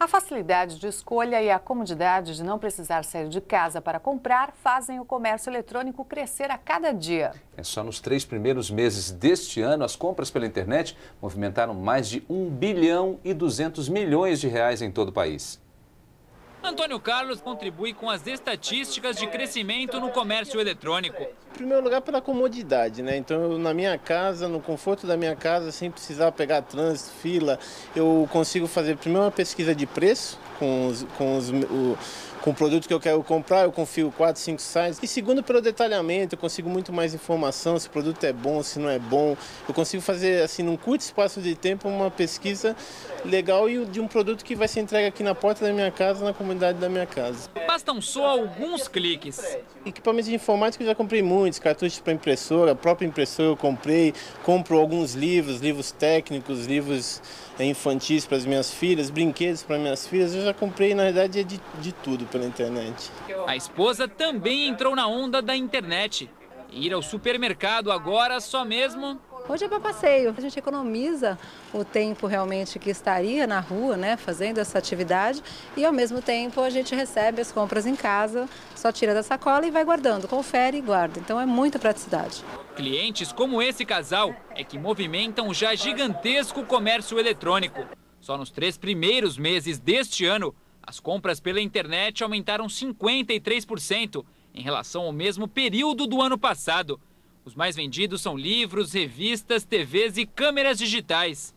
A facilidade de escolha e a comodidade de não precisar sair de casa para comprar fazem o comércio eletrônico crescer a cada dia. É só nos três primeiros meses deste ano, as compras pela internet movimentaram mais de 1 bilhão e 200 milhões de reais em todo o país. Antônio Carlos contribui com as estatísticas de crescimento no comércio eletrônico. Em primeiro lugar, pela comodidade, né? Então, eu, na minha casa, no conforto da minha casa, sem precisar pegar trânsito, fila, eu consigo fazer primeiro uma pesquisa de preço com os, com os, o, com o produto que eu quero comprar, eu confio 4, 5 sites. E segundo, pelo detalhamento, eu consigo muito mais informação, se o produto é bom, se não é bom. Eu consigo fazer, assim, num curto espaço de tempo, uma pesquisa legal e de um produto que vai ser entregue aqui na porta da minha casa, na comunidade da minha casa. Bastam só alguns cliques. Equipamentos de informática eu já comprei muitos, cartuchos para impressora, a própria impressora eu comprei, compro alguns livros, livros técnicos, livros eh, infantis para as minhas filhas, brinquedos para minhas filhas, eu já comprei, na verdade, de, de tudo pela internet. A esposa também entrou na onda da internet. Ir ao supermercado agora só mesmo Hoje é para passeio. A gente economiza o tempo realmente que estaria na rua, né, fazendo essa atividade, e ao mesmo tempo a gente recebe as compras em casa, só tira da sacola e vai guardando, confere e guarda. Então é muita praticidade. Clientes como esse casal é que movimentam já gigantesco comércio eletrônico. Só nos três primeiros meses deste ano, as compras pela internet aumentaram 53% em relação ao mesmo período do ano passado. Os mais vendidos são livros, revistas, TVs e câmeras digitais.